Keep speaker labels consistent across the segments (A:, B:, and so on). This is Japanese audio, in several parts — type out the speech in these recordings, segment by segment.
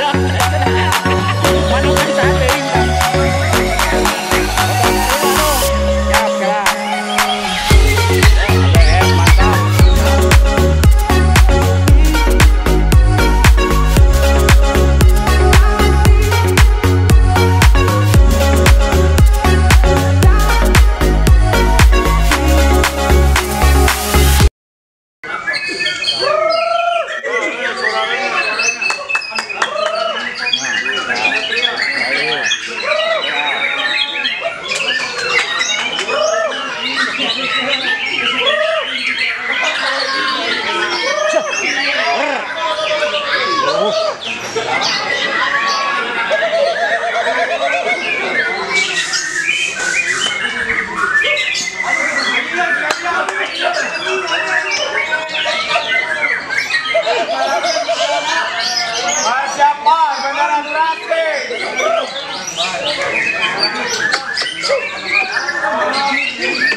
A: cara. Thank you.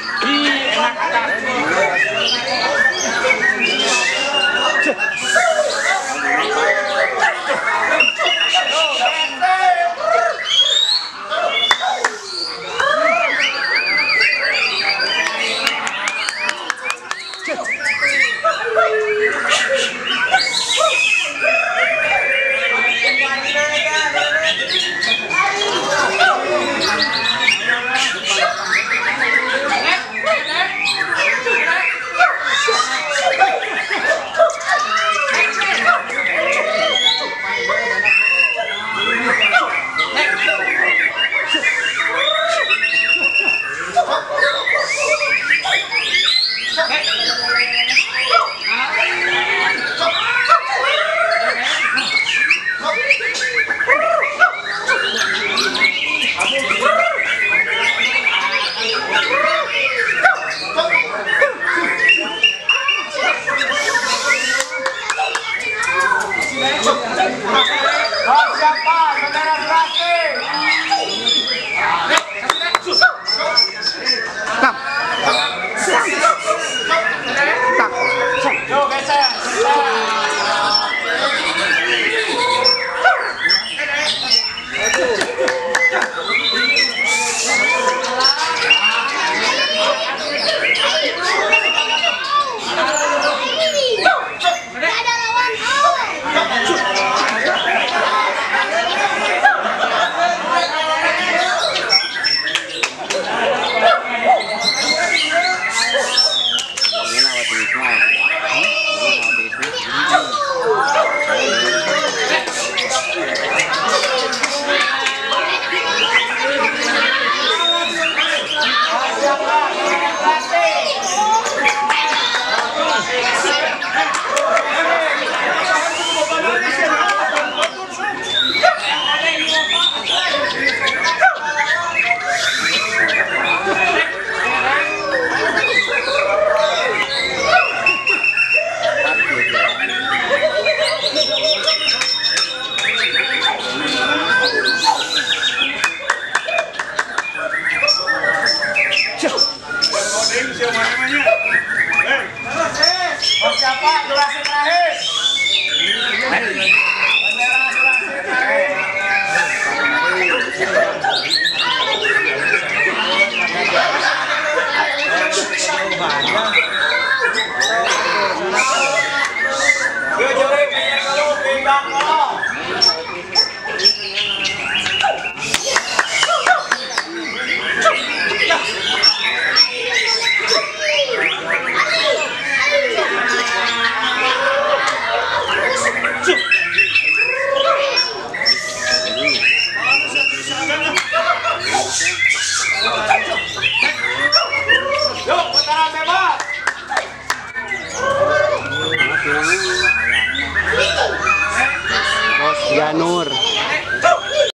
A: Pak, durasi terakhir.